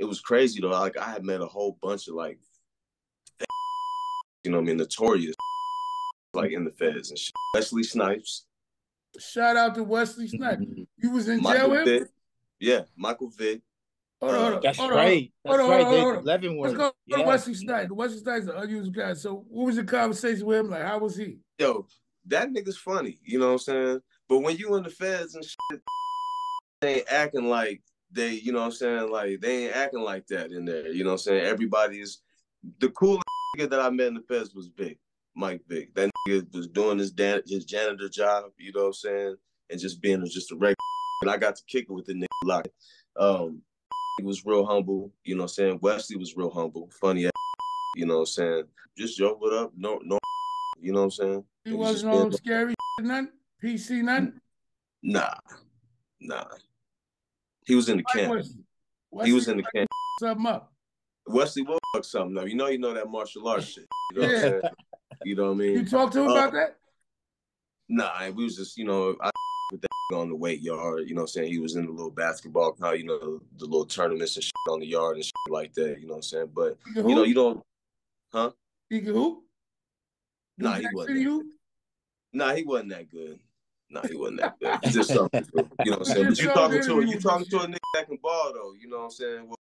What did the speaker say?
it was crazy though. Like I had met a whole bunch of like, you know, what I mean, notorious, like in the feds and shit. Wesley Snipes. Shout out to Wesley Snipes. Mm-hmm. You was in Michael jail with him? Vick. Yeah, Michael Vick. Hold on, hold on. That's hold on, right. Hold That's on, right. hold on, hold on. Let's go Yeah. to Wesley Snipes. Wesley Snipes is an unusual guy. So what was the conversation with him? Like, how was he? Yo, that nigga's funny. You know what I'm saying? But when you in the feds and shit, they ain't acting like they, you know what I'm saying? Like they ain't acting like that in there. You know what I'm saying? Everybody's the coolest nigga that I met in the feds was Vick, Mike Vick. That nigga was doing his dan- his janitor job. You know what I'm saying? And just being just a regular. And I got to kick it with the nigga a lot. Um, he was real humble. You know what I'm saying? Wesley was real humble, funny. Ass, you know what I'm saying? Just yo, what up? No, no. You know what I'm saying? He It was wasn't on scary none? PC none? Nah, nah. He was in the camp. Wesley. He was in the camp. something up. Wesley will fuck something up. You know, you know that martial arts shit. You know what Yeah. I'm saying? You know what I mean? You talked to him Uh, about that? Nah, we was just, you know, I with that on the weight yard. You know what I'm saying? He was in the little basketball, how you know, the little tournaments and shit on the yard and shit like that. You know what I'm saying? But He you know, you don't. Huh? He can hoop? Nah, he wasn't. City that hoop? good. Nah, he wasn't that good. Nah, he wasn't that good. He's just something. You know what I'm saying? But you saw talking to a, you with talking to a nigga that can ball though. You know what I'm saying? Well,